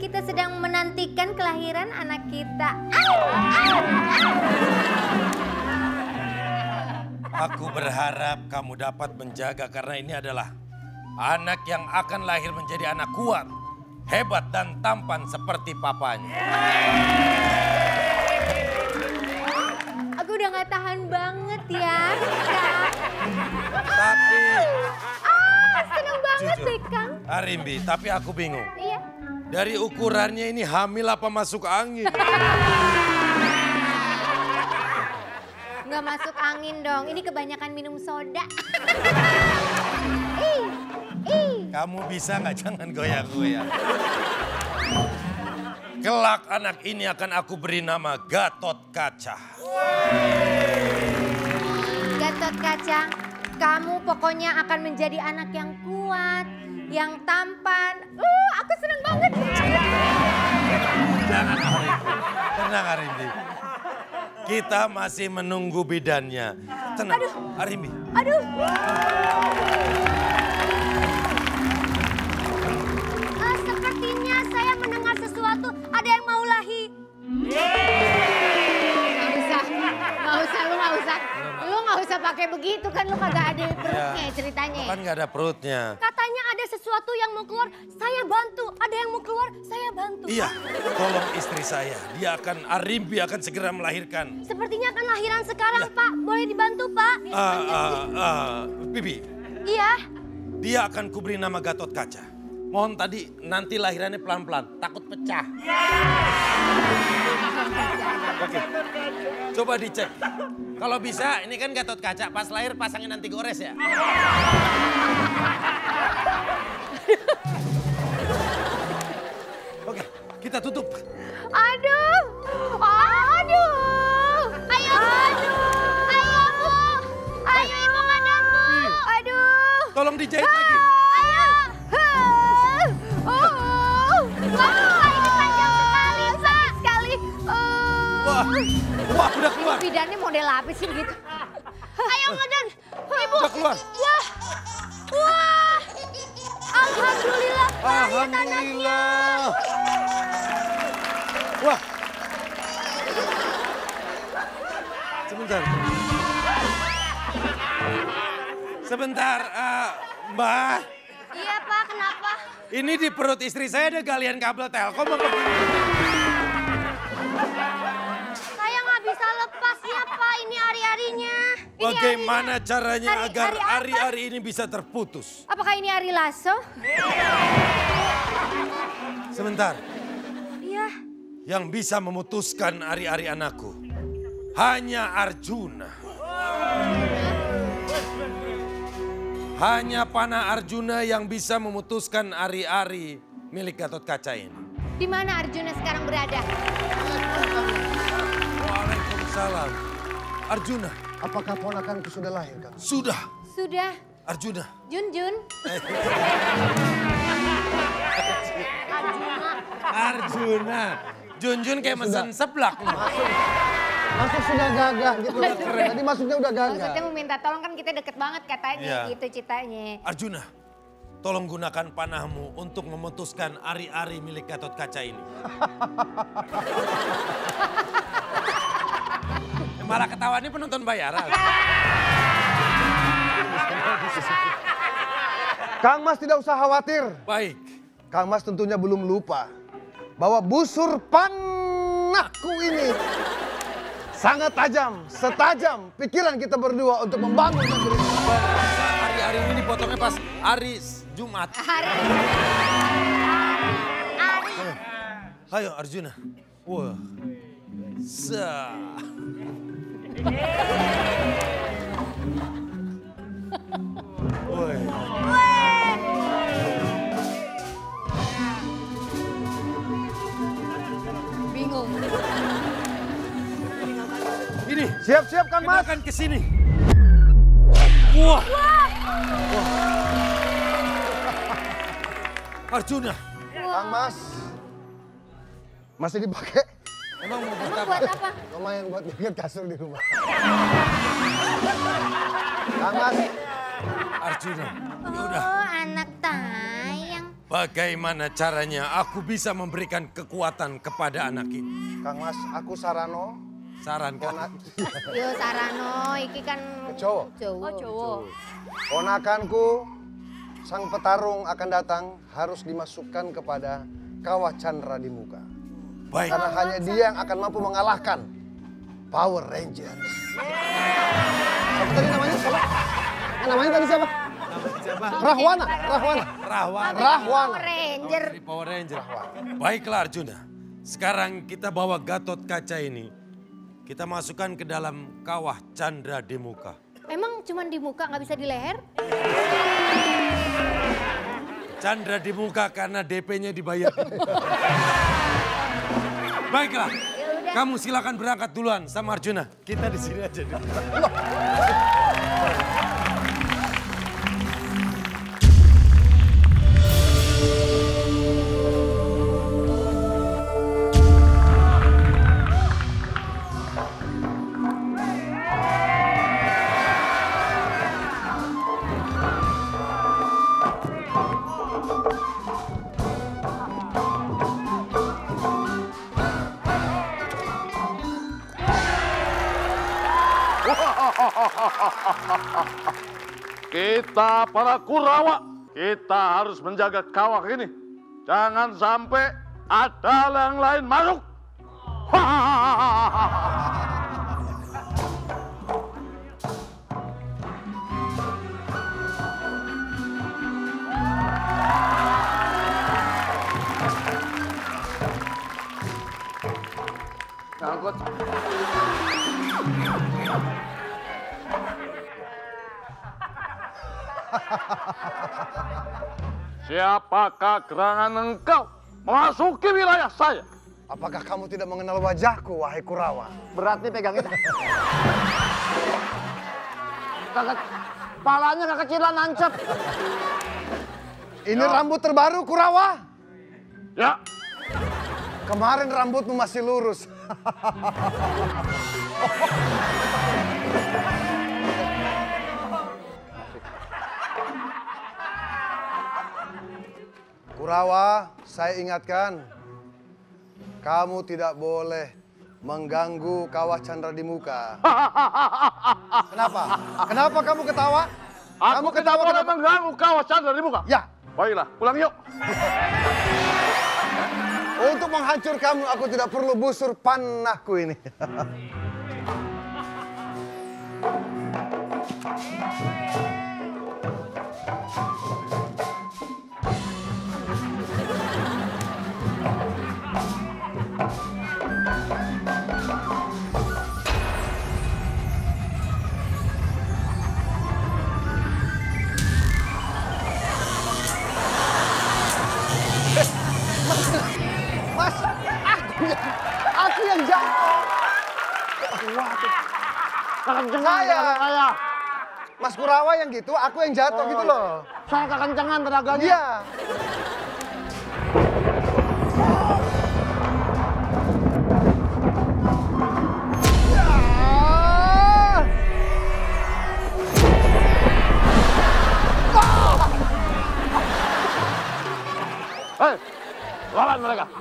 Kita sedang menantikan kelahiran anak kita. Aku berharap kamu dapat menjaga karena ini adalah anak yang akan lahir menjadi anak kuat, hebat dan tampan seperti papanya. Aku udah gak tahan banget ya. Kak. Tapi, Ah, seneng banget Jujur. deh Kang. Arimbi, tapi aku bingung. Iya. Dari ukurannya ini hamil apa masuk angin? Nggak masuk angin dong. Ini kebanyakan minum soda. ih, ih. Kamu bisa nggak jangan goyang-goyang. Kelak anak ini akan aku beri nama Gatot Kaca. Gatot kaca, kamu pokoknya akan menjadi anak yang kuat, yang tampan. Uh, aku seneng banget. Jangan Arimbi. Tenang Arimbi. Kita masih menunggu bidannya. Tenang Arimbi. Aduh. Ah, sepertinya saya mendengar sesuatu. Ada yang mau lahir. Gak usah, gak usah, lu gak usah. Lu gak usah pakai begitu kan, lu kagak ada perutnya Ya. ceritanya. Kan nggak ada perutnya. Ada sesuatu yang mau keluar, saya bantu. Ada yang mau keluar, saya bantu. Iya, tolong istri saya. Dia akan, Arimbi akan segera melahirkan. Sepertinya akan lahiran sekarang, Ya. Pak. Boleh dibantu, Pak? Ah, ah, ah, Bibi, Iya. dia akan kuberi nama Gatot Kaca. Mohon tadi nanti lahirannya pelan-pelan, takut pecah. Oke, coba dicek. Kalau bisa, ini kan Gatot Kaca, pas lahir pasangin nanti gores ya. Kita tutup. Aduh. Aduh. Ayo, aduh. Ayo, Bu. Ayo, Ibu Madam, Bu. Aduh. Tolong dijahit lagi. Ayo. Oh. Wah. Oh. Wah, wah udah keluar. Bidannya model apa sih begitu? Ayo, Madan. Ibu. Udah keluar. Wah. Wah. Alhamdulillah. Alhamdulillah. Wah. Sebentar. Sebentar, eh, Mbak. Iya, Pak. Kenapa? Ini di perut istri saya ada galian kabel telkom apa? Saya nggak bisa lepas ya, Pak. Ini ari-arinya. Bagaimana caranya Ari- agar ari apa? hari-hari ini bisa terputus? Apakah ini ari lasso? Sebentar. Yang bisa memutuskan hari-hari anakku hanya Arjuna. Hanya panah Arjuna yang bisa memutuskan ari-ari milik Gatot Kaca ini. Di mana Arjuna sekarang berada? Waalaikumsalam. Arjuna, Apakah ponakanku sudah lahir, Kang? sudah. Sudah. Arjuna, Jun Jun. Arjuna. Arjuna. Junjun kayak mesen seblak. Masuk sudah gagah gitu. Tadi masuknya udah gagah. Maksudnya mau minta tolong kan kita deket banget katanya Iya. gitu ceritanya. Arjuna, tolong gunakan panahmu untuk memutuskan ari-ari milik Gatot Kaca ini. Malah ketawa ini penonton bayaran. Kang Mas tidak usah khawatir. Baik, Kang Mas tentunya belum lupa bahwa busur panahku ini sangat tajam, setajam pikiran kita berdua untuk membangun negeri. hari-hari ini dipotongnya pas hari Jumat. Hari. Ari. Ayo Arjuna. Wah. Sa. Woi. Siap-siap Kang Mas. akan ke sini. Wah. Arjuna, Kang Mas. Masih dipakai? emang mau buat Emang apa? buat apa? Lumayan buat bikin kasur di rumah. Kang Mas, Arjuna, ya udah. Oh, anak tayang. Bagaimana caranya aku bisa memberikan kekuatan kepada anak ini? Kang Mas, aku Sarano. Saran kan? Yo Sarano, iki kan Jawa. Jawa. Oh, Jawa. ponakanku, sang petarung akan datang harus dimasukkan kepada kawah Chandra di muka. Baik, Karena hanya dia yang akan mampu mengalahkan Power Rangers. Siapa tadi namanya? Siapa? Namanya tadi siapa? Rahwana, Rahwana. Rahwana. Rahwana. Power Ranger. Power Ranger. Baiklah Arjuna. Sekarang kita bawa Gatot Kaca ini. Kita masukkan ke dalam kawah Chandra di muka. Emang cuman di muka nggak bisa di leher? Chandra di muka karena DP-nya dibayar. Baiklah. udah. Kamu silakan berangkat duluan sama Arjuna. Kita di sini aja. dulu. Kita para Kurawa, kita harus menjaga kawah ini. Jangan sampai ada yang lain masuk. Siapakah gerangan engkau memasuki wilayah saya? Apakah kamu tidak mengenal wajahku, wahai Kurawa? Berat nih pegang itu. Kakak, palanya kekecilan nancep. Ini rambut terbaru, Kurawa. Ya, Kemarin rambutmu masih lurus. Kurawa, saya ingatkan, kamu tidak boleh mengganggu kawah Chandra di muka. Kenapa? Kenapa kamu ketawa? aku kamu ketawa kenapa? mengganggu kawah Chandra di muka. Ya, Baiklah, pulang yuk. untuk menghancurkanmu aku tidak perlu busur panahku ini. Kekencengan Saya. saya. Mas Kurawa yang gitu, aku yang jatuh gitu loh. Saya kekencengan tenaganya. Iya. Ya. Hei, lawan mereka.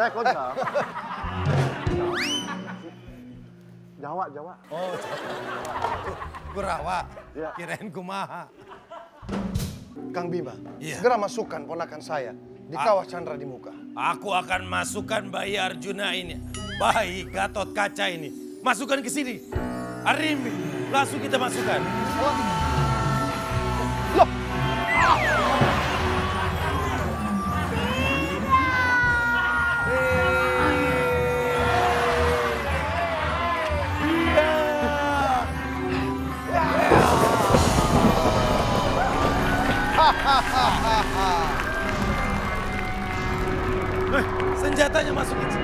Eh, kok Jawa? Jawa, Jawa. Oh, Kurawa. Iya. Kirain kumaha. Kang Bima, Iya. segera masukkan ponakan saya di Ah. kawah Chandra di muka. Aku akan masukkan bayi Arjuna ini. Bayi Gatot Kaca ini. Masukkan ke sini. Arimbi, langsung kita masukkan. Loh, Nada más.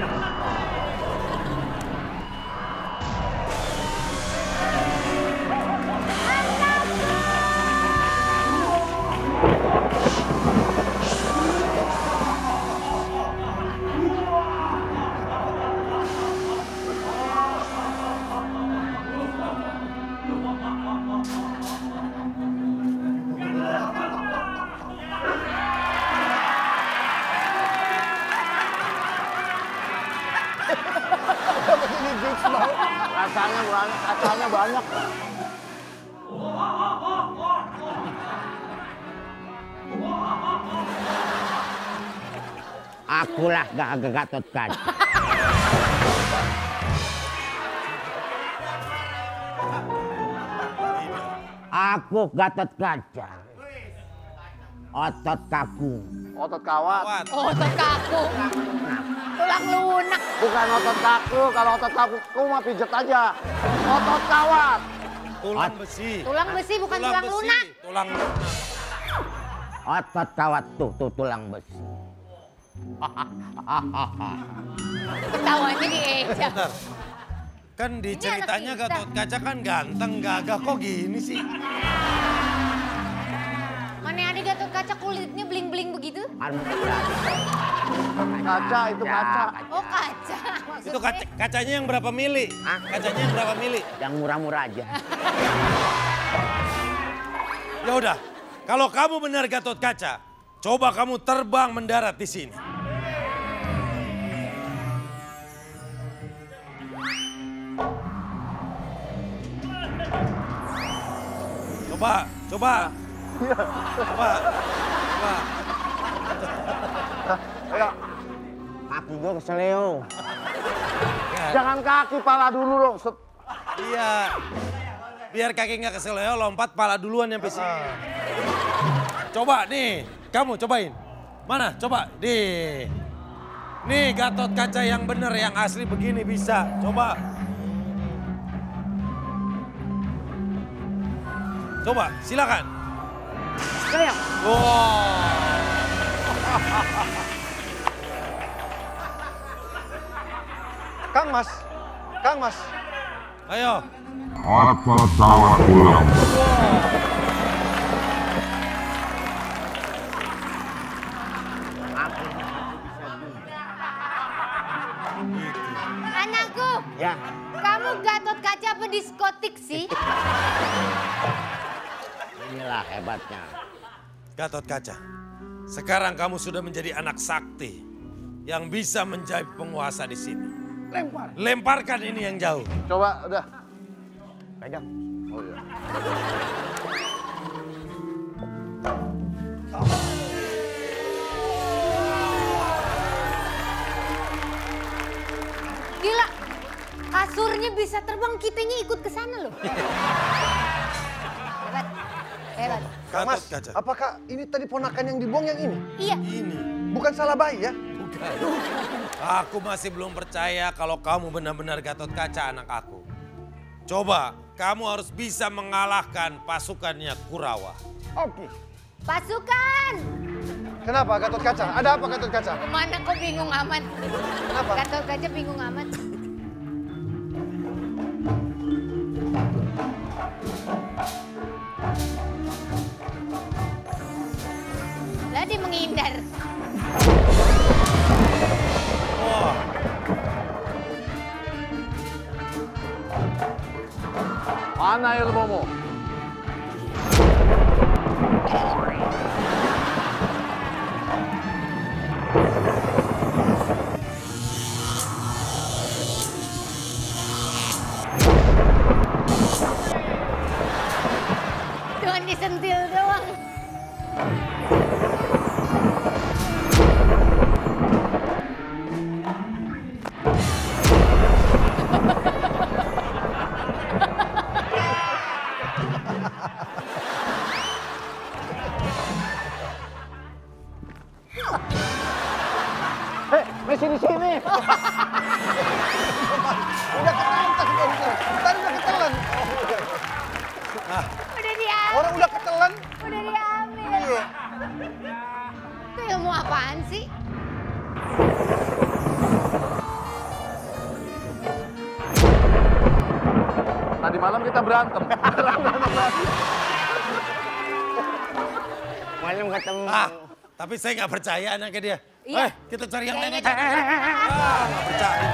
Banyak, kacanya banyak. Akulah gak Gatot Kaca. Aku Gatot Kaca. Otot kaku. Otot kawat. Otot kaku. Tulang lunak. Bukan otot kaku, kalau otot kaku mah pijet aja. Otot kawat. Tulang besi. Tulang besi bukan tulang, besi. lunak. Tulang lunak. Otot kawat tuh, tuh tulang besi. Ketawanya Eja. Bentar. Kan di ceritanya. Gatot Kaca kan ganteng, gagah. Kok gini sih? Kulitnya bling-bling begitu? Kaca itu kaca. Oh kaca. Maksudnya, Itu kaca, kacanya yang berapa mili? Hah? Kacanya yang berapa mili? Yang murah-murah aja. Ya udah, kalau kamu benar Gatot Kaca, coba kamu terbang mendarat di sini. Coba, coba. Coba, Ayo. Kaki gue keseleo. Ya, Jangan kaki, pala dulu dong. Set. Iya. Biar kaki nggak keseleo, lompat pala duluan yang sini. Coba nih, kamu cobain. Mana? Coba. Nih. Nih Gatot Kaca yang bener, yang asli begini bisa. Coba. Coba, silakan. Kang Mas, Kang Mas, Ayo. Harta tawa ulang. Aku. Anakku, Ya. kamu Gatot Kaca apa diskotik sih? Inilah hebatnya. Gatot Kaca. Sekarang kamu sudah menjadi anak sakti yang bisa menjadi penguasa di sini. lempar. Lemparkan ini yang jauh. Coba, udah. Pegang. Oh iya. Gila, kasurnya bisa terbang, kitanya ikut ke sana loh. Hebat, hebat. Kang Gatot Mas, Kaca. apakah ini tadi ponakan yang dibuang yang ini? Iya, Ini. Bukan salah bayi ya? Bukan. Aku masih belum percaya kalau kamu benar-benar Gatot Kaca anak aku. Coba, kamu harus bisa mengalahkan pasukannya Kurawa. Oke. pasukan. Kenapa Gatot Kaca? Ada apa Gatot Kaca? Ke mana kok bingung amat? Kenapa? Gatot Kaca bingung amat. menghindar. Wah, Mana ilmumu? Cuma disentil doang. Orang udah ketelan. udah diambil. Iya. Itu ilmu apaan sih? Tadi malam kita berantem. Malam ketemu. Ah, tapi saya nggak percaya anaknya dia. Iya. Eh, kita cari yang lain aja. Ah, percaya.